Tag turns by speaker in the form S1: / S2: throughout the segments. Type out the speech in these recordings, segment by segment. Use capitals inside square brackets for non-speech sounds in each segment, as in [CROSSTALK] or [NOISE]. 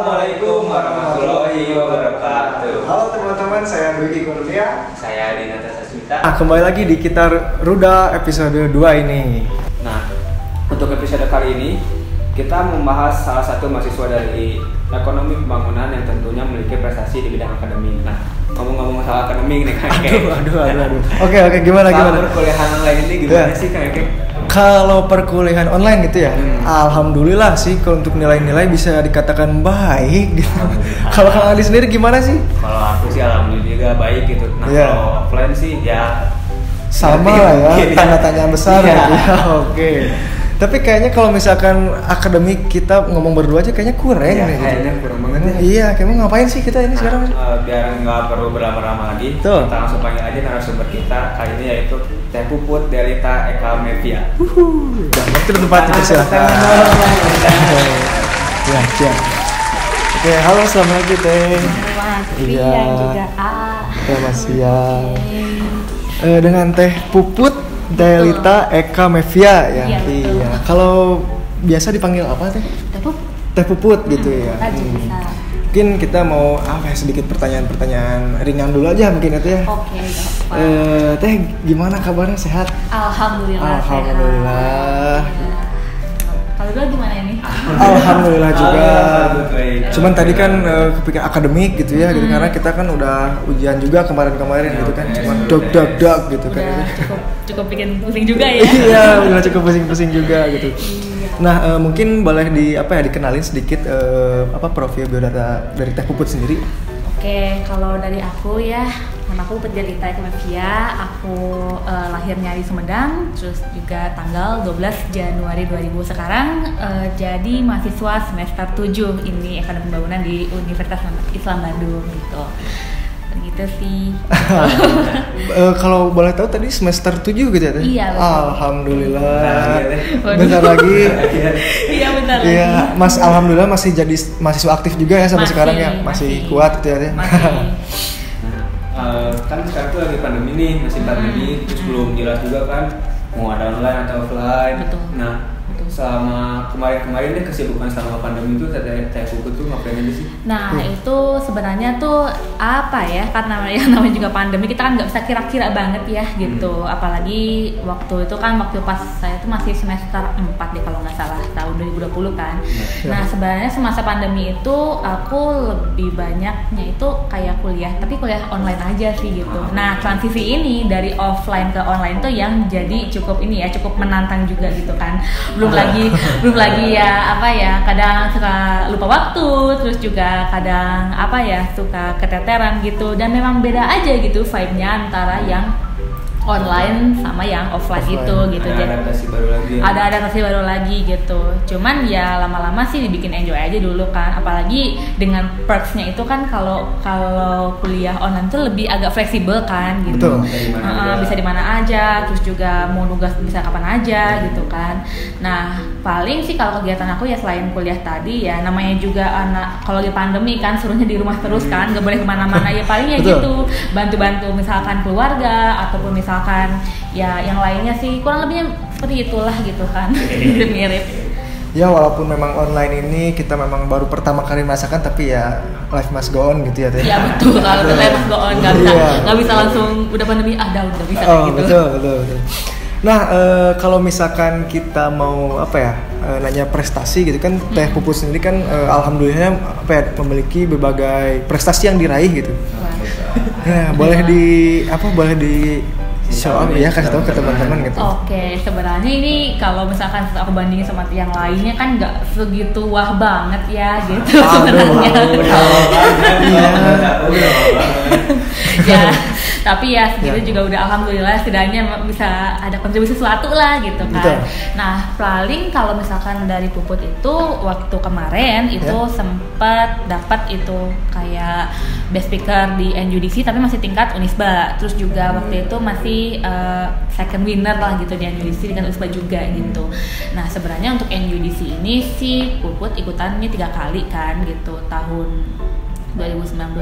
S1: Assalamualaikum warahmatullahi wabarakatuh.
S2: Halo teman-teman, saya Dwiki Kurnia.
S1: Saya Dinata Sasmita.
S2: Ah, kembali lagi di kita Ruda episode 2 ini.
S1: Nah, untuk episode kali ini kita membahas salah satu mahasiswa dari ekonomi pembangunan yang tentunya memiliki prestasi di bidang akademik. Nah, ngomong-ngomong soal akademik nih kan
S2: Aduh, aduh, aduh, aduh. Oke, oke, gimana, gimana?
S1: Perkuliahan online ini gimana
S2: Ya.
S1: sih Kang Eke?
S2: Kalau perkuliahan online gitu ya,
S1: Hmm.
S2: alhamdulillah sih kalau untuk nilai-nilai bisa dikatakan baik gitu. kalau Kang Adi sendiri gimana sih?
S1: Kalau aku sih alhamdulillah juga baik gitu. Nah,
S2: Iya.
S1: kalau offline sih ya
S2: Sama lah ya,
S1: Iya.
S2: tanda tanya besar
S1: Iya.
S2: gitu ya. Oke. Tapi kayaknya kalau misalkan akademik kita ngomong berdua aja kayaknya kurang
S1: Iya,
S2: nih. gitu.
S1: kayaknya kurang banget ya.
S2: Iya, kayak mau ngapain sih kita ini sekarang?
S1: Eh, biar nggak perlu berlama-lama lagi,
S2: Betul.
S1: kita langsung panggil aja narasumber kita kali ini yaitu Teh Puput Delita Eka Mevia.
S2: Udah, itu tempat itu silahkan. Ya, siap. Oke, halo selamat pagi Teh. Iya.
S3: Juga A.
S2: Selamat siang. Eh, dengan Teh Puput Delita Eka Mevia ya.
S3: Iya.
S2: Iya. Kalau biasa dipanggil apa Teh?
S3: Tapi
S2: Teh Puput gitu ya.
S3: Lanjut
S2: Hmm. Mungkin kita mau apa ya sedikit pertanyaan-pertanyaan ringan dulu aja mungkin itu ya.
S3: Oke, apa-apa.
S2: Eh, Teh gimana kabarnya sehat?
S3: Alhamdulillah.
S2: Alhamdulillah.
S3: sehat. Iya. Kalau dulu gimana ini?
S2: Alhamdulillah juga.
S1: Alhamdulillah.
S2: Cuman tadi kan eh, kepikiran akademik gitu ya, gitu
S3: Hmm.
S2: karena kita kan udah ujian juga kemarin-kemarin gitu kan, cuman dog dog dog gitu kan.
S3: Udah cukup cukup bikin pusing juga ya.
S2: Iya, udah cukup pusing-pusing juga gitu. Nah, eh, mungkin boleh di apa ya dikenalin sedikit eh, apa profil biodata dari Teh Puput sendiri.
S3: Oke, kalau dari aku ya, nama aku Pedelita Ekmevia, aku eh, lahirnya di Sumedang, terus juga tanggal 12 Januari 2000 sekarang eh, jadi mahasiswa semester 7 ini Ekonomi Pembangunan di Universitas Islam Bandung gitu. Gitu sih. [LAUGHS]
S2: Eh, kalau boleh tahu tadi semester 7 gitu ya?
S3: Iya, betul.
S2: Alhamdulillah.
S1: Bentar lagi ya. [LAUGHS]
S2: Bentar.
S3: Iya bentar lagi.
S2: Iya, Mas alhamdulillah masih jadi mahasiswa aktif juga ya sampai
S3: Masih,
S2: sekarang ya. Masih,
S3: masih.
S2: kuat gitu ya.
S3: Masih. [LAUGHS]
S1: Eh, kan sekarang tuh lagi pandemi nih, masih pandemi,
S3: Hmm.
S1: terus belum jelas juga kan mau ada online atau offline.
S3: Betul.
S1: Nah,
S3: Betul.
S1: Selama kemarin-kemarin deh kesibukan selama pandemi itu Teh Teh Puput tuh ngapain aja sih?
S3: Nah
S2: Hmm.
S3: itu sebenarnya tuh apa ya karena [LAUGHS] yang namanya juga pandemi kita kan nggak bisa kira-kira banget ya gitu
S1: Hmm.
S3: apalagi waktu itu kan waktu pas saya tuh masih semester 4 deh kalau nggak salah tahun 2020 kan.
S2: Ya.
S3: nah sebenarnya semasa pandemi itu aku lebih banyaknya itu kayak kuliah tapi kuliah online aja sih gitu.
S1: Ah.
S3: nah transisi ini dari offline ke online tuh yang jadi cukup ini ya cukup menantang juga gitu kan. Belum lagi belum lagi ya apa ya kadang suka lupa waktu terus juga kadang apa ya suka keteteran gitu. Dan memang beda aja gitu vibe-nya antara yang online sama yang offline,
S2: Offline.
S3: itu gitu
S1: ada
S3: jadi
S1: adaptasi baru lagi. ya?
S3: ada adaptasi baru lagi gitu cuman ya lama-lama sih dibikin enjoy aja dulu kan apalagi dengan perksnya itu kan kalau kalau kuliah online tuh lebih agak fleksibel kan gitu
S2: Betul.
S1: Dari mana
S3: Heeh,
S1: aja.
S3: bisa di mana aja terus juga mau nugas bisa kapan aja gitu kan nah paling sih kalau kegiatan aku ya selain kuliah tadi ya namanya juga anak kalau lagi pandemi kan suruhnya di rumah terus kan nggak boleh ke mana-mana. Ya paling ya gitu bantu-bantu misalkan keluarga ataupun misalkan ya yang lainnya sih kurang lebihnya seperti itulah gitu kan [LAUGHS] mirip-mirip
S2: Ya walaupun memang online ini kita memang baru pertama kali merasakan tapi ya life must go on gitu ya Teh.
S3: ya betul. Kalau kita emang go on nggak bisa
S2: Iya.
S3: nggak bisa langsung udah pandemi ah dah udah bisa
S2: Oh,
S3: gitu.
S2: betul, betul, betul. Nah, eh, kalau misalkan kita mau apa ya eh, nanya prestasi gitu kan, Teh. Puput sendiri kan eh, alhamdulillah apa ya memiliki berbagai prestasi yang diraih gitu.
S3: Wah.
S2: Ya, boleh di apa boleh di show up ya kasih tahu ke teman-teman gitu.
S3: Oke, sebenarnya ini kalau misalkan aku bandingin sama yang lainnya kan nggak segitu wah banget ya gitu sebenarnya.
S2: aduh. [LAUGHS]
S1: Iya.
S3: ya, tapi ya segitu
S2: Ya.
S3: juga udah alhamdulillah setidaknya bisa ada kontribusi sesuatu lah gitu kan.
S2: Betul.
S3: Nah, paling kalau misalkan dari Puput itu waktu kemarin itu
S2: Ya.
S3: sempat dapat itu kayak best speaker di NUDC tapi masih tingkat Unisba. Terus juga waktu itu masih uh, second winner lah gitu di NUDC dengan Unisba juga gitu. Nah, sebenarnya untuk NUDC ini sih Puput ikutannya tiga kali kan gitu tahun 2019,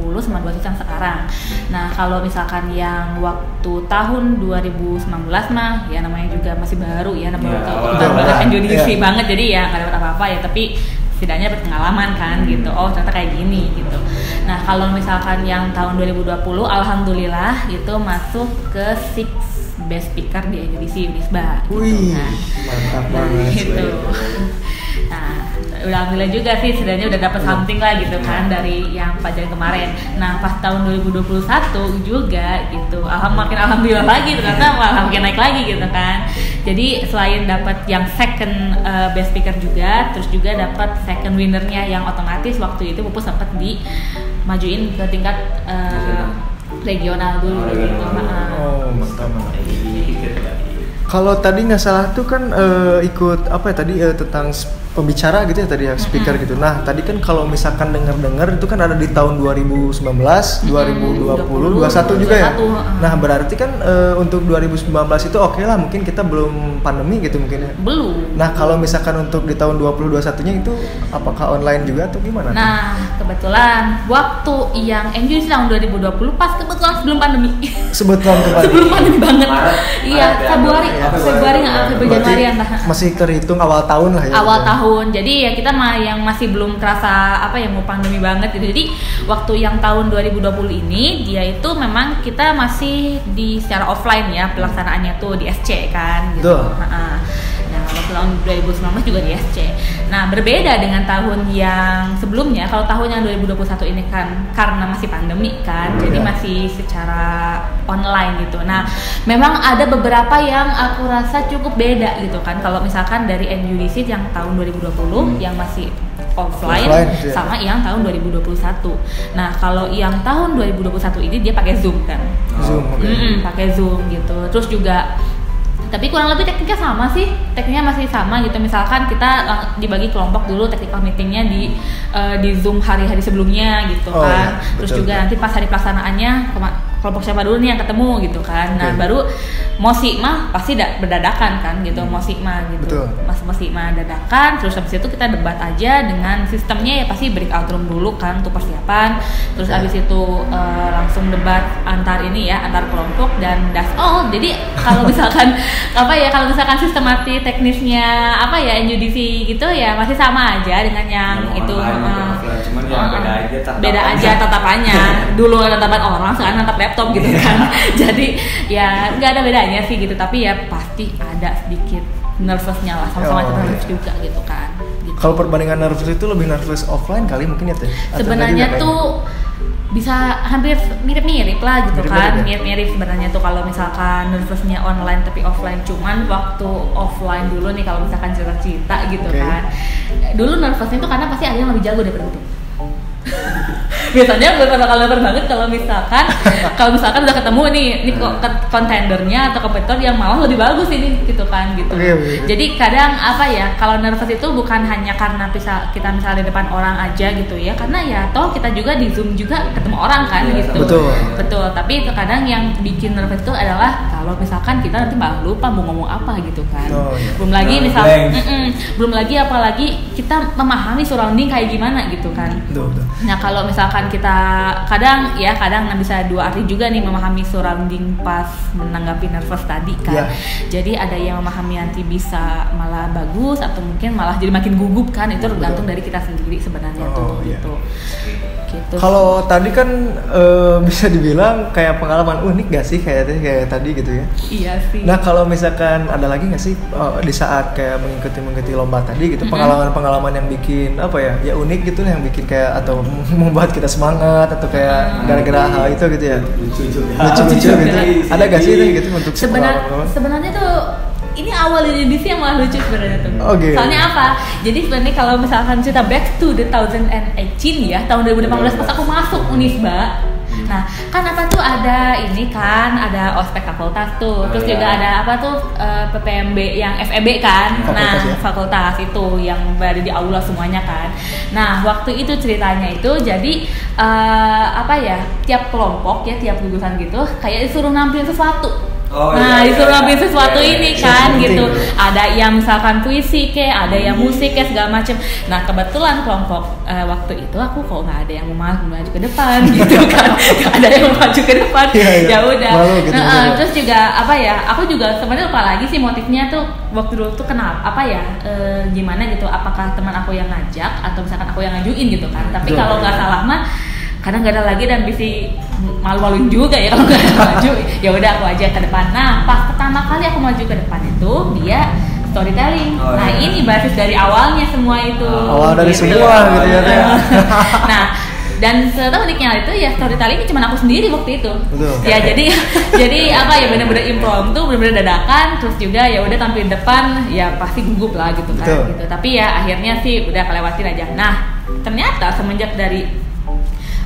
S3: 20 sama 21 yang sekarang. Nah, kalau misalkan yang waktu tahun 2019 mah ya namanya juga masih baru ya namanya
S1: Ya,
S3: waktu
S1: awal
S3: kita Indonesia
S2: Iya.
S3: banget jadi ya nggak dapat apa-apa ya tapi setidaknya berpengalaman kan gitu oh ternyata kayak gini gitu nah kalau misalkan yang tahun 2020 alhamdulillah itu masuk ke six best speaker di edisi Unisba gitu
S2: Wih,
S3: kan.
S2: mantap
S3: Nah,
S2: banget.
S3: gitu. Nah, udah alhamdulillah juga sih setidaknya udah dapat something lah gitu kan dari yang pelajaran kemarin. Nah, pas tahun 2021 juga gitu. Alham makin alhamdulillah lagi ternyata [LAUGHS] malah makin naik lagi gitu kan. Jadi selain dapat yang second uh, best speaker juga, terus juga dapat second winnernya yang otomatis waktu itu Pupus sempat dimajuin ke tingkat uh, regional dulu
S1: Oh,
S3: gitu.
S2: Oh, mantap.
S1: Gitu tadi.
S2: Kalau tadi nggak salah tuh kan eh, ikut apa ya tadi eh, tentang pembicara gitu ya tadi ya speaker gitu. Nah tadi kan kalau misalkan denger-dengar itu kan ada di tahun 2019, 2020, 21 juga ya.
S3: 21, heeh.
S2: Nah berarti kan eh, untuk 2019 itu oke lah mungkin kita belum pandemi gitu mungkin ya.
S3: Belum.
S2: Nah kalau misalkan untuk di tahun 2021-nya itu apakah online juga atau gimana?
S3: Nah, kebetulan waktu yang NGO tahun 2020 pas kebetulan sebelum pandemi.
S2: Sebetulnya [LAUGHS] kembali.
S3: sebelum pandemi banget. Iya,
S1: ya,
S3: Februari,
S1: Februari.
S3: Februari nggak Februari Januari entah.
S2: masih terhitung awal tahun lah ya.
S3: Awal tahun. Jadi ya kita mah yang masih belum terasa apa ya mau pandemi banget gitu. Jadi waktu yang tahun 2020 ini dia itu memang kita masih di secara offline ya pelaksanaannya tuh di SC kan gitu. Nah, waktu tahun 2019 juga di SC. Nah, berbeda dengan tahun yang sebelumnya. Kalau tahun yang 2021 ini kan karena masih pandemi kan, jadi
S2: Iya.
S3: masih secara online gitu. Nah, memang ada beberapa yang aku rasa cukup beda gitu kan. Kalau misalkan dari NUDC yang tahun 2020 yang masih offline,
S2: Offline, iya.
S3: sama yang tahun 2021. Nah, kalau yang tahun 2021 ini dia pakai Zoom kan.
S2: Zoom. oke.
S3: Mm-mm, pakai Zoom gitu. Terus juga tapi kurang lebih tekniknya sama sih. Tekniknya masih sama gitu. Misalkan kita uh, dibagi kelompok dulu technical meetingnya di uh, di zoom hari-hari sebelumnya gitu
S2: Oh,
S3: kan.
S2: iya,
S3: terus
S2: betul,
S3: juga
S2: betul.
S3: nanti pas hari pelaksanaannya kelompok siapa dulu nih yang ketemu gitu kan nah
S2: Oke.
S3: baru mosi mah pasti da- berdadakan kan gitu mosi mah gitu
S2: Betul.
S3: mas mosi mah dadakan terus habis itu kita debat aja dengan sistemnya ya pasti breakout room dulu kan untuk persiapan terus
S2: Oke.
S3: habis itu uh, langsung debat antar ini ya antar kelompok dan that's all jadi kalau misalkan [LAUGHS] apa ya kalau misalkan sistematik teknisnya apa ya NUDC gitu ya masih sama aja dengan yang
S1: Yang
S3: itu
S1: online
S3: uh,
S1: gitu. Cuman ya
S3: uh,
S1: beda aja tatapannya.
S3: beda aja tatapannya [LAUGHS] dulu tatapan orang sekarang tatap laptop gitu
S1: Iya.
S3: kan [LAUGHS] jadi ya nggak ada bedanya sih gitu tapi ya pasti ada sedikit nervousnya lah sama-sama
S2: Oh,
S3: kita nervous
S2: iya.
S3: juga gitu kan gitu.
S2: Kalau perbandingan nervous itu lebih nervous offline kali mungkin ya teh?
S3: Sebenarnya tuh bisa hampir mirip-mirip lah gitu
S2: Mirip-mirip
S3: kan
S2: ya?
S3: mirip-mirip sebenarnya tuh kalau misalkan nervousnya online tapi offline cuman waktu offline dulu nih kalau misalkan cerita-cerita gitu
S2: Oke.
S3: kan dulu nervousnya tuh karena pasti ada yang lebih jago daripada gue [LAUGHS] biasanya bakal nervous banget kalau misalkan [LAUGHS] kalau misalkan udah ketemu nih ke- kontendernya atau kompetitor yang malah lebih bagus ini gitu kan gitu
S2: Oke, oke.
S3: jadi kadang apa ya kalau nervous itu bukan hanya karena bisa kita misalnya di depan orang aja gitu ya karena ya toh kita juga di zoom juga ketemu orang kan
S1: Iya,
S3: gitu
S2: betul.
S3: betul tapi kadang yang bikin nervous itu adalah kalau misalkan kita nanti malah lupa mau ngomong apa gitu kan
S2: Oh, iya.
S3: belum lagi
S1: Nah,
S3: misal belum lagi apalagi kita memahami surrounding kayak gimana gitu kan
S2: Betul, betul.
S3: Nah kalau misalkan kita kadang ya kadang bisa dua arti juga nih memahami surrounding pas menanggapi nervous tadi kan.
S2: Iya.
S3: Jadi ada yang memahami nanti bisa malah bagus atau mungkin malah jadi makin gugup kan itu tergantung dari kita sendiri sebenarnya
S2: Oh,
S3: tuh
S2: iya.
S3: gitu. Gitu.
S2: Kalau tadi kan eh, bisa dibilang kayak pengalaman unik gak sih kayak tadi kayak tadi gitu ya?
S3: iya sih.
S2: Nah kalau misalkan ada lagi nggak sih eh, di saat kayak mengikuti mengikuti lomba tadi gitu pengalaman-pengalaman yang bikin apa ya ya unik gitu yang bikin kayak atau [LAUGHS] membuat kita semangat atau kayak
S3: Hmm.
S2: gara-gara hal itu gitu ya
S1: lucu juga
S2: lucu-lucu
S3: juga.
S2: gitu ada gak sih itu gitu untuk
S3: Sebenar-
S2: pengalaman?
S3: sebenarnya tuh ini awal edisi yang malah lucu sebenarnya tuh.
S2: Oke.
S3: Soalnya apa? Jadi sebenarnya kalau misalkan cerita back to the 2018 ya, tahun 2018 pas aku masuk Unisba. Nah, kan apa tuh ada ini kan, ada ospek fakultas tuh. Terus
S1: Oh, iya.
S3: juga ada apa tuh eh, PPMB yang FEB kan.
S2: Fakultas
S3: nah,
S2: ya?
S3: fakultas itu yang berada di aula semuanya kan. Nah, waktu itu ceritanya itu jadi eh, apa ya? Tiap kelompok ya, tiap gugusan gitu kayak disuruh nampilin sesuatu
S1: Oh,
S3: nah,
S1: iya,
S3: disuruh
S1: iya,
S3: ngambil
S1: iya.
S3: sesuatu
S1: Iya, iya,
S3: ini
S1: iya.
S3: kan gitu. Ada yang misalkan puisi kayak, ada yang musik kayak segala macem. Nah, kebetulan kelompok eh, waktu itu aku kok nggak ada yang mau maju, ke depan [LAUGHS] gitu kan. Nggak ada yang mau maju ke depan.
S2: Iya, iya.
S3: ya udah.
S2: Gitu,
S3: Nah, eh, terus juga apa ya? Aku juga sebenarnya lupa lagi sih motifnya tuh waktu dulu tuh kenapa apa ya? eh, gimana gitu? Apakah teman aku yang ngajak atau misalkan aku yang ngajuin gitu kan? Tapi kalau nggak salah mah kadang nggak ada lagi dan bisa malu-maluin juga ya kalau nggak maju ya udah aku aja ke depan. Nah pas pertama kali aku maju ke depan itu dia storytelling.
S1: Oh,
S3: nah
S1: iya.
S3: ini basis dari awalnya semua itu.
S2: Awal dari
S3: Gitu.
S2: semua gitu ya, [LAUGHS]
S3: nah dan setahu uniknya itu ya storytelling ini cuma aku sendiri waktu itu.
S2: Betul.
S3: ya jadi [LAUGHS] jadi apa ya benar-benar impromptu benar-benar dadakan terus juga ya udah tampil depan ya pasti gugup lah gitu kan
S2: Betul.
S3: gitu. Tapi ya akhirnya sih udah kelewatin aja. Nah ternyata semenjak dari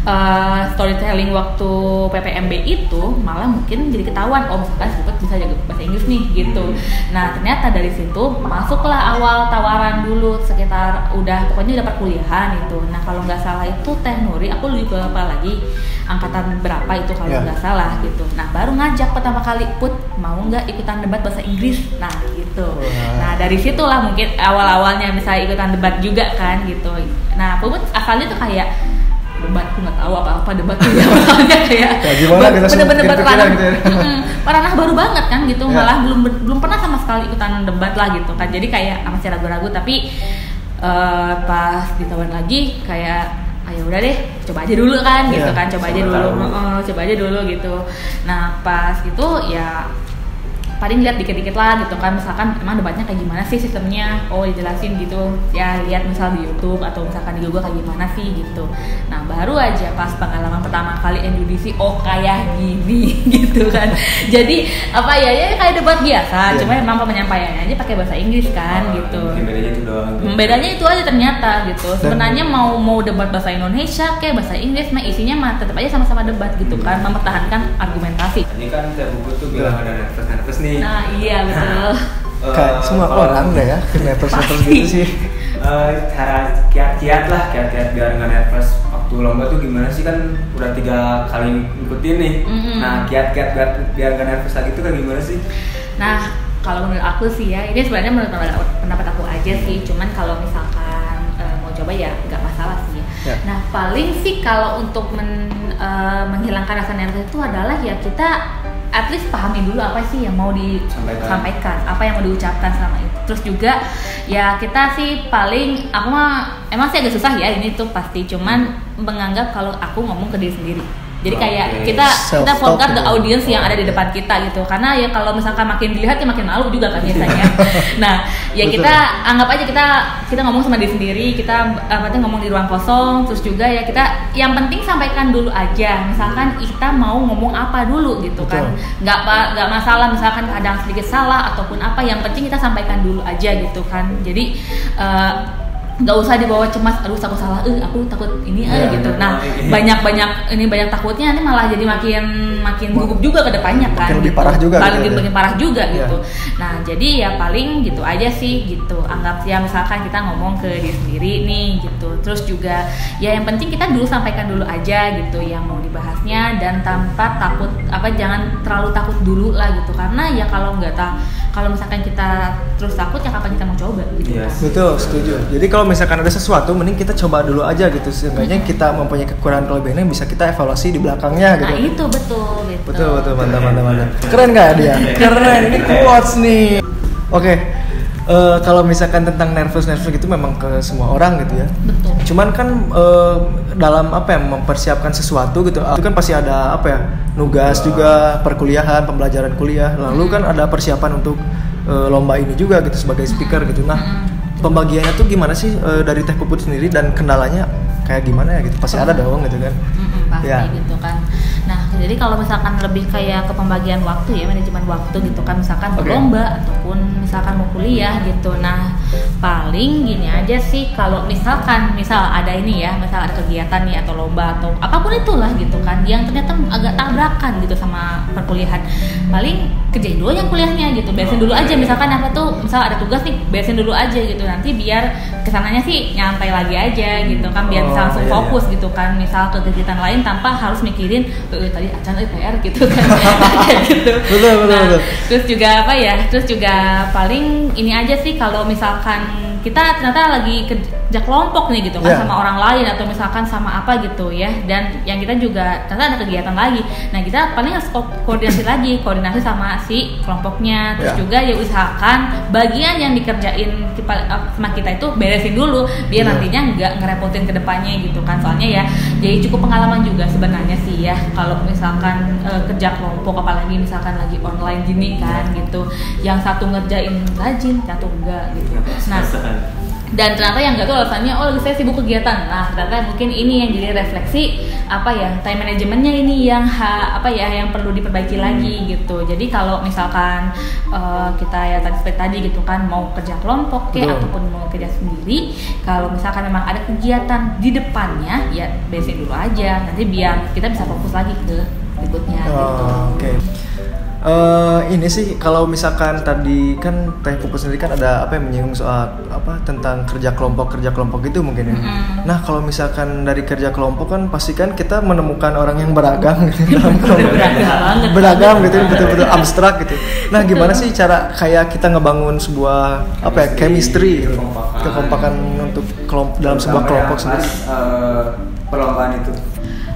S3: uh, storytelling waktu PPMB itu malah mungkin jadi ketahuan oh misalkan Siput bisa jago bahasa Inggris nih gitu. Nah ternyata dari situ masuklah awal tawaran dulu sekitar udah pokoknya udah perkuliahan itu. Nah kalau nggak salah itu Teh Nuri aku lupa apa lagi angkatan berapa itu kalau
S2: Ya.
S3: nggak salah gitu. Nah baru ngajak pertama kali Put mau nggak ikutan debat bahasa Inggris? Nah gitu. Nah dari situlah mungkin awal-awalnya misalnya ikutan debat juga kan gitu. Nah Puput asalnya tuh kayak debat aku nggak tahu apa-apa debat tuh ya [LAUGHS] awalnya kayak
S2: kita
S3: bener-bener debat ranah
S2: gitu ya. [LAUGHS]
S3: Ranah baru banget kan gitu
S2: Ya.
S3: malah belum belum pernah sama sekali ikutan debat lah gitu kan jadi kayak masih ragu-ragu tapi eh, pas ditawarin lagi kayak ayo udah deh coba aja dulu kan gitu
S2: Ya,
S3: kan coba aja dulu
S1: tahu.
S3: Heeh, coba aja dulu gitu nah pas itu ya paling lihat dikit-dikit lah gitu kan. Misalkan emang debatnya kayak gimana sih sistemnya? Oh dijelasin gitu. Ya lihat misal di YouTube atau misalkan di Google kayak gimana sih gitu. Nah baru aja pas pengalaman pertama kali NUDC oh kayak gini [LAUGHS] gitu kan. Jadi apa ya ya kayak debat biasa.
S2: Iya.
S3: cuma emang penyampaiannya aja pakai bahasa Inggris kan gitu.
S1: Mungkin bedanya itu doang.
S3: Hmm, bedanya itu aja ternyata gitu. Sebenarnya mau mau debat bahasa Indonesia kayak bahasa Inggris mah isinya mah tetap aja sama-sama debat gitu kan. Mempertahankan argumentasi.
S1: Tadi kan saya buku tuh bilang ada nervous nervous nih.
S3: Nah iya betul [LAUGHS]
S1: Eh,
S2: Kayak semua
S1: kalau-
S2: orang deh ya, [LAUGHS] nervous-nervous
S3: Pasti.
S2: gitu sih. [LAUGHS]
S1: Eh, cara kiat-kiat lah kiat-kiat biar nggak nervous waktu lomba tuh gimana sih kan udah tiga kali ngikutin nih
S3: Mm-mm.
S1: nah kiat-kiat biar biar nggak nervous lagi tuh kan gimana sih
S3: Nah, kalau menurut aku sih ya, ini sebenarnya menurut pendapat, aku aja sih. Cuman kalau misalkan eh, mau coba ya nggak masalah sih ya.
S2: Ya.
S3: Nah, paling sih kalau untuk men- eh, menghilangkan rasa nervous itu adalah ya kita at least pahami dulu apa sih yang mau
S1: Sampaikan.
S3: disampaikan, apa yang mau diucapkan selama itu. Terus juga ya kita sih paling aku mah emang sih agak susah ya ini tuh pasti cuman menganggap kalau aku ngomong ke diri sendiri. Jadi kayak kita kita forgot the
S2: gitu.
S3: audience yang ada di depan kita gitu karena ya kalau misalkan makin dilihat ya makin malu juga kan [LAUGHS] biasanya nah ya
S2: Betul.
S3: kita anggap aja kita kita ngomong sama diri sendiri kita apa penting ngomong di ruang kosong terus juga ya kita yang penting sampaikan dulu aja misalkan kita mau ngomong apa dulu gitu kan
S2: Betul.
S3: nggak pa- nggak masalah misalkan kadang sedikit salah ataupun apa yang penting kita sampaikan dulu aja gitu kan jadi eh, nggak usah dibawa cemas aduh aku salah eh aku takut ini eh
S2: Iya,
S3: gitu
S1: iya.
S3: nah banyak banyak ini banyak takutnya nanti malah jadi makin makin gugup juga ke depannya kan
S2: Makin lebih
S3: gitu.
S2: parah juga
S3: Paling
S2: gitu ya.
S3: parah juga
S2: Iya.
S3: gitu nah jadi ya paling gitu aja sih gitu anggap ya misalkan kita ngomong ke diri sendiri nih gitu terus juga ya yang penting kita dulu sampaikan dulu aja gitu yang mau dibahasnya dan tanpa takut apa jangan terlalu takut dulu lah gitu karena ya kalau nggak tak kalau misalkan kita terus takut ya kapan kita mau coba gitu
S1: Yes.
S3: kan.
S2: Betul, setuju. Jadi kalau misalkan ada sesuatu, mending kita coba dulu aja gitu. Seenggaknya kita mempunyai kekurangan kelebihan yang bisa kita evaluasi di belakangnya gitu.
S3: nah itu betul gitu
S2: Betul betul mantap mantap mantap. Keren nggak dia? [LAUGHS] Keren. Ini quotes nih. Oke. eh, kalau misalkan tentang nervous nervous gitu memang ke semua orang gitu ya.
S3: betul
S2: Cuman kan eh, dalam apa ya mempersiapkan sesuatu gitu, itu kan pasti ada apa ya nugas juga perkuliahan, pembelajaran kuliah. Lalu kan ada persiapan untuk eh, lomba ini juga gitu sebagai speaker gitu. Nah pembagiannya tuh gimana sih eh, dari Teh Puput sendiri dan kendalanya kayak gimana ya gitu? Pasti ada dong gitu kan?
S3: Pasti
S2: Ya.
S3: gitu kan. Nah, jadi kalau misalkan lebih kayak ke pembagian waktu ya, manajemen waktu gitu kan, misalkan
S2: Oke.
S3: lomba ataupun misalkan mau kuliah gitu. Nah, paling gini aja sih kalau misalkan misal ada ini ya misal ada kegiatan nih atau lomba atau apa pun itulah gitu kan yang ternyata agak tabrakan gitu sama perkuliahan. Paling kerjain dulu yang kuliahnya gitu beresin dulu aja. Misalkan apa tuh misal ada tugas nih beresin dulu aja gitu. Nanti biar ke sananya sih nyantai lagi aja gitu kan biar bisa
S2: Oh,
S3: langsung
S2: iya, iya.
S3: fokus gitu kan. Misal ke kegiatan lain tanpa harus mikirin "Eh, tadi acan PR gitu kan. [LAUGHS] Gitu.
S2: Betul, betul,
S3: Nah,
S2: betul.
S3: terus juga apa ya terus juga paling ini aja sih kalau misalkan kita ternyata lagi kerja kelompok nih gitu kan
S2: Iya.
S3: sama orang lain atau misalkan sama apa gitu ya. Dan yang kita juga ternyata ada kegiatan lagi. Nah kita paling harus ko- koordinasi lagi koordinasi sama si kelompoknya. Terus
S2: Iya.
S3: juga ya usahakan bagian yang dikerjain kita- sama kita itu beresin dulu. Biar
S2: Iya.
S3: nantinya nggak ngerepotin ke depannya gitu kan. Soalnya ya jadi cukup pengalaman juga sebenarnya sih ya. Kalau misalkan eh, kerja kelompok apalagi misalkan lagi online gini kan gitu. Yang satu ngerjain rajin satu enggak gitu. Nah dan ternyata yang enggak tuh alasannya oh lagi saya sibuk kegiatan nah ternyata mungkin ini yang jadi refleksi apa ya time manajemennya ini yang ha, apa ya yang perlu diperbaiki lagi gitu jadi kalau misalkan eh, kita ya tadi seperti tadi gitu kan mau kerja kelompok
S2: Betul.
S3: ataupun mau kerja sendiri kalau misalkan memang ada kegiatan di depannya ya beresin dulu aja nanti biar kita bisa fokus lagi ke berikutnya gitu.
S2: Oh, Oke. Eh, ini sih kalau misalkan tadi kan Teh Pupus sendiri kan ada apa yang menyinggung soal apa tentang kerja kelompok kerja kelompok itu mungkin ya.
S3: Mm-mm.
S2: Nah kalau misalkan dari kerja kelompok kan pasti kan kita menemukan orang yang beragam gitu [LAUGHS] dalam kelompok.
S3: Beragam banget. [LAUGHS]
S2: beragam gitu betul-betul abstrak gitu. Nah gimana sih cara kayak kita ngebangun sebuah apa ya chemistry gitu,
S1: Kekompakan.
S2: kekompakan untuk kelompok dalam sebuah kelompok sendiri.
S1: eh, perlombaan itu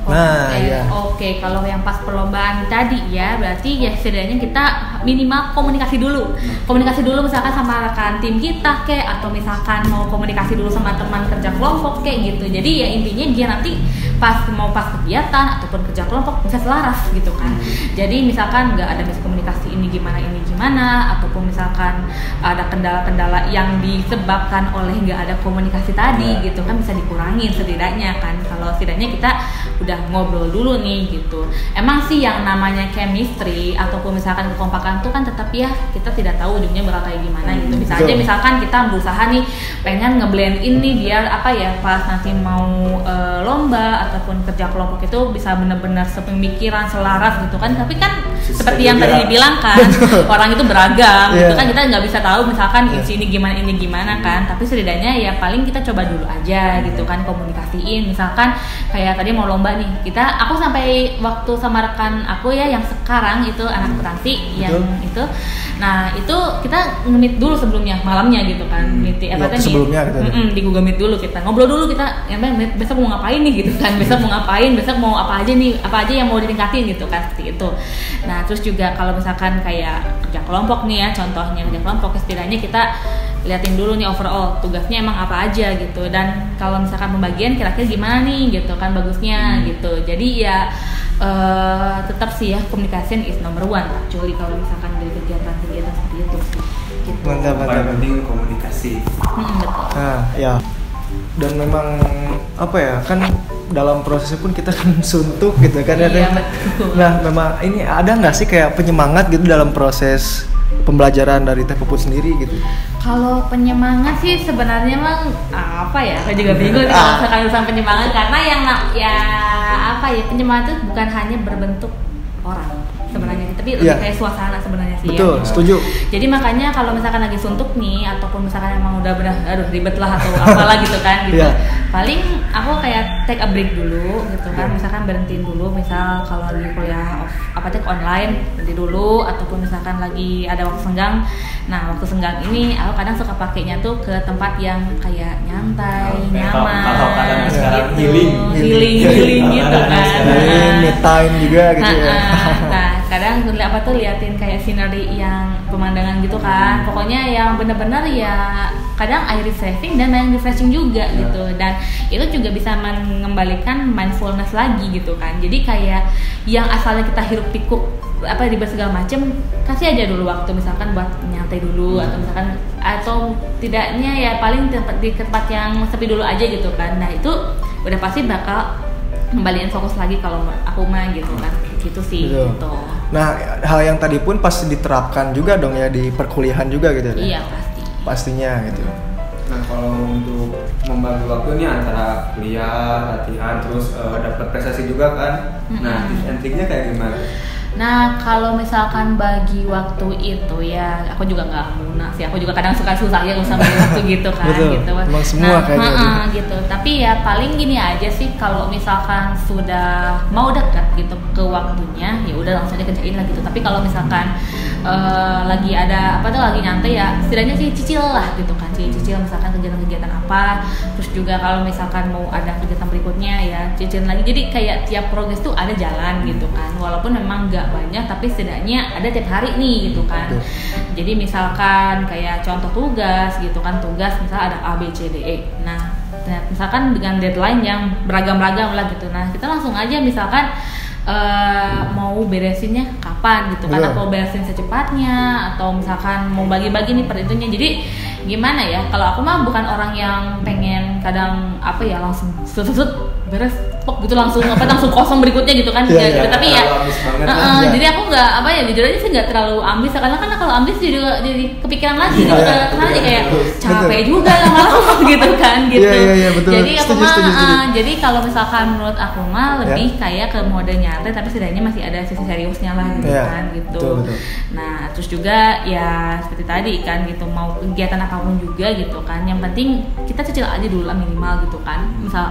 S2: Nah,
S3: Oke,
S2: iya.
S3: Oke, kalau yang pas perlombaan tadi ya, berarti ya setidaknya kita minimal komunikasi dulu. Komunikasi dulu misalkan sama rekan tim kita kek atau misalkan mau komunikasi dulu sama teman kerja kelompok kayak gitu. Jadi ya intinya dia nanti pas mau pas kegiatan ataupun kerja kelompok bisa selaras gitu kan. Jadi misalkan nggak ada miskomunikasi ini gimana ini gimana ataupun misalkan ada kendala-kendala yang disebabkan oleh nggak ada komunikasi tadi
S1: Ya.
S3: gitu kan bisa dikurangin setidaknya kan. Kalau setidaknya kita udah ngobrol dulu nih gitu. Emang sih yang namanya chemistry ataupun misalkan kekompakan itu kan tetap ya kita tidak tahu ujungnya bakal kayak gimana gitu. Bisa aja
S2: Betul.
S3: misalkan kita berusaha nih pengen ngeblend ini biar apa ya pas nanti mau eh, lomba ataupun kerja kelompok itu bisa benar-benar sepemikiran selaras gitu kan. Tapi kan
S1: Sistem
S3: seperti yang tadi dibilang kan [LAUGHS] orang itu beragam gitu
S2: Iya.
S3: kan kita nggak bisa tahu misalkan isi ini gimana ini gimana kan. Tapi setidaknya ya paling kita coba dulu aja gitu kan komunikasiin misalkan kayak tadi mau lomba nih. Kita aku sampai waktu sama rekan aku ya yang sekarang itu anak akuntansi yang itu. Nah itu kita nge-meet dulu sebelumnya malamnya gitu kan. Apa
S2: Waktu
S3: tadi
S2: sebelumnya gitu.
S3: Mm-mm, di Google Meet dulu kita. Ngobrol dulu kita ya besok mau ngapain nih? gitu kan. Besok mau ngapain? Besok mau apa aja nih? Apa aja yang mau ditingkatin? gitu kan seperti itu. Nah terus juga kalau misalkan kayak kerja kelompok nih ya contohnya kerja kelompok setidaknya kita liatin dulu nih overall tugasnya emang apa aja gitu dan kalau misalkan pembagian kira-kira gimana nih gitu kan bagusnya gitu jadi ya eh, tetap sih ya communication is number one kecuali kalau misalkan dari kegiatan-kegiatan seperti itu sih gitu
S2: Mantap, mantap.
S1: paling penting komunikasi
S3: Mm, betul
S2: Nah, ya. Dan memang apa ya? Kan dalam prosesnya pun kita [LAUGHS] kan suntuk gitu kan ya.
S3: Iya, betul.
S2: Nah, memang ini ada nggak sih kayak penyemangat gitu dalam proses pembelajaran dari Teh Puput sendiri gitu?
S3: Kalau penyemangat sih sebenarnya emang apa ya? Aku juga bingung nih kalau
S2: Ah.
S3: misalkan urusan penyemangat karena yang ya apa ya penyemangat itu bukan hanya berbentuk orang tapi lebih
S2: Iya.
S3: kayak suasana sebenarnya sih.
S2: Betul,
S3: ya.
S2: setuju.
S3: Jadi makanya kalau misalkan lagi suntuk nih ataupun misalkan emang udah benar aduh ribet lah atau apalah gitu kan gitu.
S2: Iya.
S3: Paling aku kayak take a break dulu gitu kan.
S2: Iya.
S3: Misalkan berhentiin dulu misal kalau lagi kuliah off, apa tuh online berhenti dulu ataupun misalkan lagi ada waktu senggang. Nah, waktu senggang ini aku kadang suka pakainya tuh ke tempat yang kayak nyantai,
S1: kalau-
S3: nyaman.
S1: kalau kadang sekarang
S3: gitu.
S1: healing.
S3: healing,
S2: Healing.
S3: healing gitu
S1: Kalau
S3: kan. Nah.
S2: me time juga gitu ya.
S3: Nah, nah, kadang li- apa tuh liatin kayak scenery yang pemandangan gitu kan. Pokoknya yang bener-bener ya kadang eye refreshing dan yang refreshing juga
S1: Ya.
S3: gitu. Dan itu juga bisa mengembalikan mindfulness lagi gitu kan. Jadi kayak yang asalnya kita hirup pikuk apa ribet segala macem kasih aja dulu waktu misalkan buat nyantai dulu atau misalkan atau tidaknya ya paling tempat di tempat yang sepi dulu aja gitu kan nah itu udah pasti bakal kembaliin fokus lagi kalau aku mah gitu kan gitu sih
S2: Betul.
S3: gitu
S2: Nah, hal yang tadi pun pasti diterapkan juga dong ya di perkuliahan juga gitu. ya?
S3: iya pasti
S2: pastinya gitu
S1: Nah kalau untuk membagi waktu ini antara kuliah, latihan, terus eh, dapat prestasi juga kan. Nah
S3: Mm-mm.
S1: tips and triknya kayak gimana?
S3: Nah, kalau misalkan bagi waktu itu ya, aku juga nggak lunak sih. Aku juga kadang suka susah ya sama waktu gitu kan,
S2: Betul.
S3: gitu.
S2: Emang semua
S3: nah,
S2: kayaknya
S3: ha-ha, gitu. Tapi ya paling gini aja sih, kalau misalkan sudah mau dekat gitu ke waktunya, ya udah langsung aja kerjain lah gitu. Tapi kalau misalkan eh, lagi ada apa tuh lagi nyantai ya, setidaknya sih cicil lah gitu kan, sih cicil misalkan kegiatan-kegiatan apa. Terus juga kalau misalkan mau ada kegiatan berikutnya ya cicil lagi. Jadi kayak tiap progres tuh ada jalan gitu kan. Walaupun memang nggak banyak, tapi setidaknya ada tiap hari nih gitu kan.
S2: Betul.
S3: Jadi misalkan kayak contoh tugas gitu kan, tugas misal ada A B C D E. Nah, nah, misalkan dengan deadline yang beragam-ragam lah gitu. Nah, kita langsung aja misalkan eh, mau beresinnya kapan gitu kan
S2: Betul.
S3: atau beresin secepatnya atau misalkan mau bagi-bagi nih per itunya. Jadi gimana ya? Kalau aku mah bukan orang yang pengen kadang apa ya langsung sut-sut beres pok gitu langsung apa langsung kosong berikutnya gitu kan
S2: Iya,
S3: Ya,
S2: iya.
S3: tapi ya
S2: lah. Iya.
S3: jadi aku nggak apa ya jujur aja sih nggak terlalu ambis karena kan kalau ambis juga jadi kepikiran lagi gitu
S2: Iya,
S3: kan karena jadi kayak
S1: betul.
S3: capek juga lama-lama [LAUGHS] gitu kan gitu
S2: Iya, iya, iya, betul.
S3: jadi aku
S2: Setuju,
S3: mah
S2: setuju, setuju.
S3: eh, jadi kalau misalkan menurut aku mah
S2: Ya.
S3: lebih kayak ke mode nyantai tapi setidaknya masih ada sisi seriusnya lah gitu
S2: Iya,
S3: kan gitu
S2: betul, betul.
S3: nah terus juga ya seperti tadi kan gitu mau kegiatan apa pun juga gitu kan yang penting kita cicil aja dulu lah minimal gitu kan misal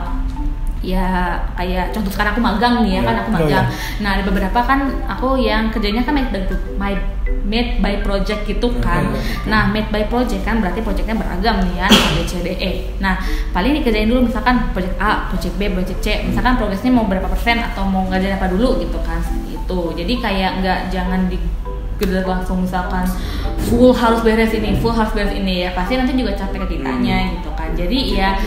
S3: ya kayak contoh sekarang aku magang nih ya kan aku
S2: Oh,
S3: magang.
S2: Iya.
S3: nah ada beberapa kan aku yang kerjanya kan made by, my- made by project gitu kan.
S2: Hmm.
S3: nah made by project kan berarti projectnya beragam nih ya A B C D E. Nah paling dikerjain dulu misalkan project A project B project C. Misalkan progresnya mau berapa persen atau mau ngerjain apa dulu gitu kan itu jadi kayak nggak jangan di geder langsung misalkan full harus beres ini, full harus beres ini ya. Pasti nanti juga capek ke kitanya
S1: Hmm.
S3: gitu kan. Jadi ya,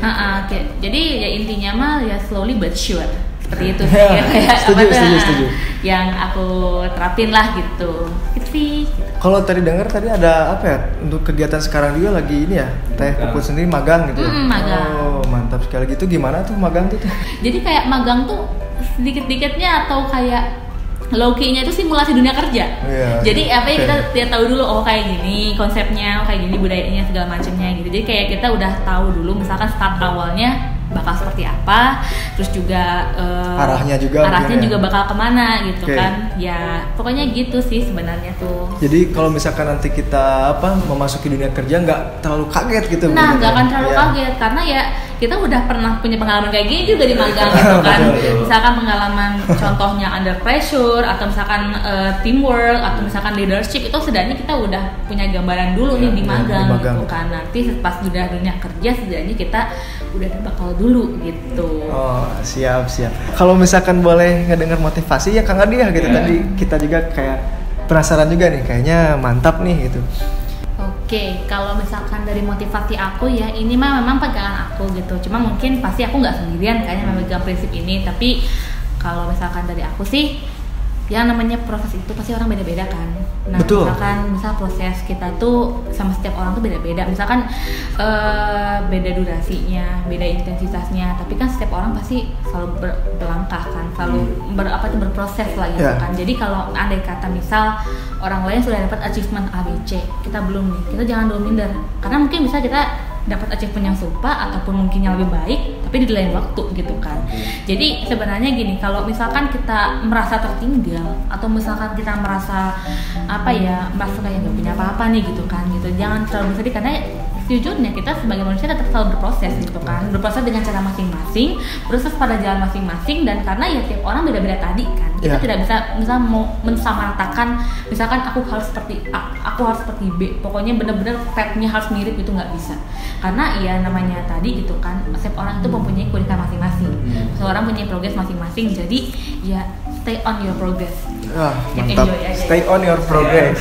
S3: uh-uh, kayak- jadi ya intinya mah ya slowly but sure seperti itu sih [LAUGHS]
S2: Ya, [LAUGHS]
S3: ya, kayak
S2: setuju,
S3: apa
S2: setuju,
S3: uh,
S2: setuju.
S3: yang aku terapin lah gitu. Gitu sih.
S2: Kalau tadi dengar tadi ada apa ya untuk kegiatan sekarang juga lagi ini ya teh puput sendiri magang gitu. ya?
S3: Mm, magang.
S2: Oh mantap sekali gitu gimana tuh magang tuh?
S3: Jadi kayak magang tuh sedikit-dikitnya atau kayak low key-nya itu simulasi dunia kerja.
S2: Iya.
S3: Jadi apa ya kita [LAUGHS] dia tahu dulu oh kayak gini konsepnya, oh, kayak gini budayanya segala macamnya gitu. Jadi kayak kita udah tahu dulu misalkan start awalnya bakal seperti apa, terus juga eh,
S2: Arahnya juga
S3: arahnya
S2: ya.
S3: juga bakal ke mana gitu
S2: Oke.
S3: kan. Ya pokoknya gitu sih sebenarnya tuh.
S2: Jadi kalau misalkan nanti kita apa memasuki dunia kerja nggak terlalu kaget gitu.
S3: Nah, nggak
S2: ya?
S3: akan terlalu
S2: Iya.
S3: kaget karena ya kita udah pernah punya pengalaman kayak gini juga di magang gitu [LAUGHS] kan. Misalkan pengalaman contohnya under pressure atau misalkan eh, teamwork atau misalkan leadership itu setidaknya kita udah punya gambaran dulu nih di
S2: Iya,
S3: magang,
S2: di magang.
S3: gitu kan. Nanti pas sudah dunia kerja setidaknya kita udah bakal dulu gitu.
S2: Oh siap siap. Kalau misalkan boleh ngedengar motivasi ya Kang Adi ya gitu
S1: Iya.
S2: tadi kita juga kayak penasaran juga nih kayaknya mantap nih gitu.
S3: Oke, kalau misalkan dari motivasi aku ya ini mah memang pegangan aku gitu. Cuma mungkin pasti aku nggak sendirian kayaknya memegang prinsip ini. Tapi kalau misalkan dari aku sih, yang namanya proses itu pasti orang beda-beda kan. Nah,
S2: Betul.
S3: misalkan misal proses kita tuh sama setiap orang tuh beda-beda. Misalkan eh, beda durasinya, beda intensitasnya. Tapi kan setiap orang pasti selalu ber- berlangkah kan, selalu ber, apa tuh berproses lah gitu
S2: Ya.
S3: kan. Jadi kalau andai kata misal orang lain sudah dapat achievement A B C, kita belum nih, kita jangan dulu minder. Karena mungkin bisa kita dapat achievement yang serupa ataupun mungkin yang lebih baik, tapi di lain waktu gitu kan. Jadi sebenarnya gini, kalau misalkan kita merasa tertinggal atau misalkan kita merasa apa ya, merasa kayak nggak punya apa-apa nih gitu kan, gitu. Jangan terlalu bersedih karena sejujurnya kita sebagai manusia tetap selalu berproses gitu kan berproses dengan cara masing-masing proses pada jalan masing-masing dan karena ya tiap orang beda-beda tadi kan kita
S2: Ya.
S3: tidak bisa misal mau mensamaratakan misalkan aku harus seperti A aku harus seperti B pokoknya bener-bener petnya harus mirip itu nggak bisa karena ya namanya tadi gitu kan setiap orang itu mempunyai keunikan masing-masing
S1: Hmm.
S3: seorang punya progres masing-masing jadi ya stay on your progress
S2: Wah mantap.
S3: aja.
S2: Stay on your progress.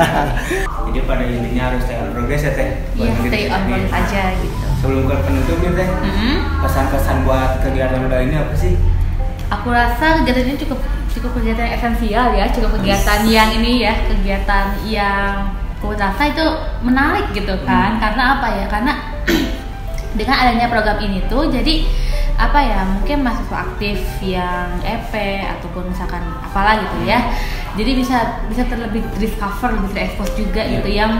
S2: [LAUGHS]
S1: Jadi pada intinya harus stay on progress ya teh. Buat
S3: ya
S1: diri
S3: stay on progress aja gitu
S1: Sebelum ke penutup nih teh,
S3: Mm-mm.
S1: pesan-pesan buat kegiatan muda ini apa sih?
S3: Aku rasa kegiatan ini cukup cukup kegiatan yang esensial ya, cukup kegiatan yang ini ya, kegiatan yang aku rasa itu menarik gitu kan. Karena apa ya? Karena [CLEARS THROAT] dengan adanya program ini tuh jadi apa ya mungkin mahasiswa aktif yang EP ataupun misalkan apalah gitu ya jadi bisa bisa terlebih discover lebih terekspos juga
S1: Iya.
S3: gitu yang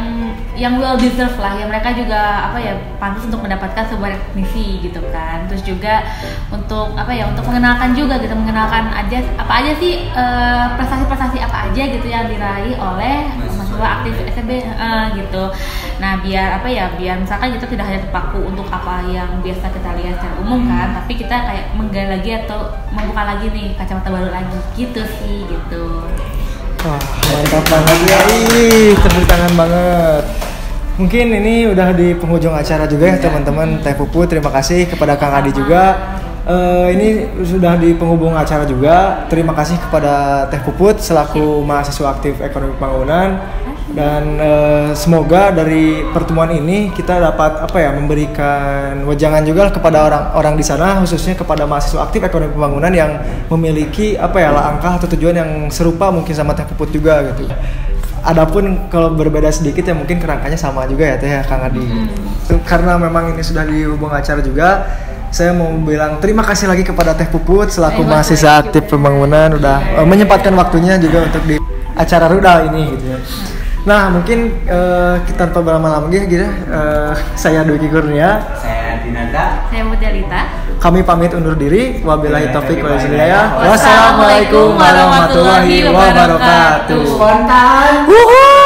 S3: yang well deserve lah yang mereka juga apa ya pantas untuk mendapatkan sebuah recognition gitu kan terus juga untuk apa ya untuk mengenalkan juga gitu mengenalkan aja apa aja sih eh, prestasi-prestasi apa aja gitu yang diraih oleh
S1: Mahasiswa
S3: aktif. SMB eh, gitu nah biar apa ya biar misalkan kita tidak hanya terpaku untuk apa yang biasa kita lihat secara umum kan tapi kita kayak menggali lagi atau membuka lagi nih kacamata baru lagi gitu sih gitu
S2: Wah, mantap banget ya. Ih, tepuk tangan banget. Mungkin ini udah di penghujung acara juga ya teman-teman Teh Pupu. Terima kasih kepada Kang Adi juga. Eh, ini sudah di penghubung acara juga. Terima kasih kepada Teh Puput selaku mahasiswa aktif ekonomi pembangunan dan eh, semoga dari pertemuan ini kita dapat apa ya memberikan wejangan juga kepada orang-orang di sana khususnya kepada mahasiswa aktif ekonomi pembangunan yang memiliki apa ya langkah atau tujuan yang serupa mungkin sama Teh Puput juga gitu. Adapun kalau berbeda sedikit ya mungkin kerangkanya sama juga ya Teh ya, Kang Adi. Itu Karena memang ini sudah di hubung acara juga, saya mau bilang terima kasih lagi kepada Teh Puput selaku mahasiswa aktif pembangunan udah eh, menyempatkan waktunya juga untuk di acara Ruda ini gitu ya. Nah mungkin eh, kita tanpa berlama-lama lagi gitu ya. Eh, saya Dwi Kurnia.
S1: Saya Dinanda.
S3: saya Mudelita
S2: Kami pamit undur diri. Wabillahi taufiq wal hidayah.
S3: Wassalamualaikum warahmatullahi wabarakatuh.
S1: Spontan.
S2: Wuhu!